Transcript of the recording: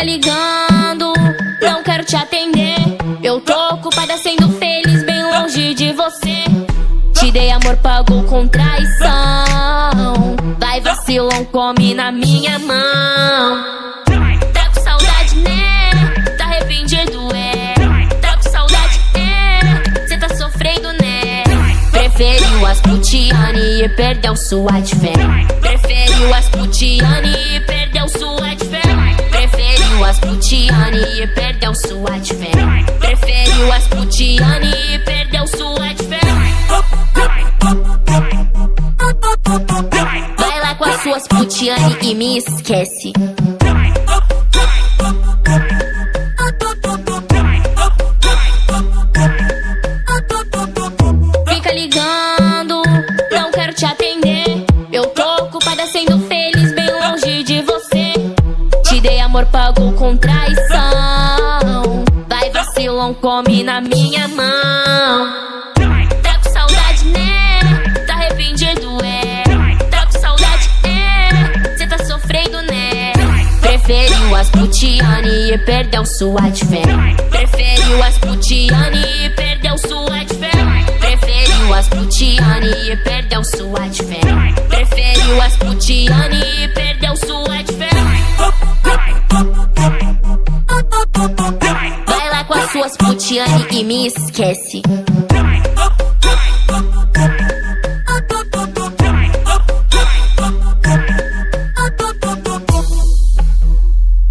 fica ligando, não quero te atender. Eu tô ocupada sendo feliz bem longe de você. Te dei amor, pago com traição. Vai vacilão, come na minha mão. Tá com saudade, né? Tá arrependido, é. Tá com saudade, é. Cê tá sofrendo, né? Preferiu as putiane e perdeu sua de fé. Preferiu as putiane e as putiane e perdeu sua de fé. Preferiu as putiane e perdeu sua de fé. Vai lá com as suas putiane e me esquece. Fica ligando, não quero te atender. Eu tô ocupada sendo amor, pagou com traição. Vai vacilão, come na minha mão. Tá com saudade, né? Tá arrependido, é. Tá com saudade, é. Cê tá sofrendo, né? Preferiu as putiane e perdeu sua de fé. Preferiu as putiane e perdeu sua de fé. As putiane e perdeu sua de. Suas putiane e me esquece.